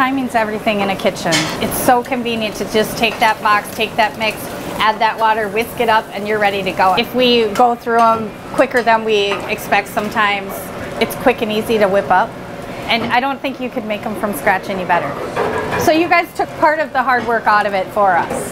timing's everything in a kitchen. It's so convenient to just take that box, take that mix, add that water, whisk it up, and you're ready to go. If we go through them quicker than we expect sometimes, it's quick and easy to whip up. And I don't think you could make them from scratch any better. So you guys took part of the hard work out of it for us.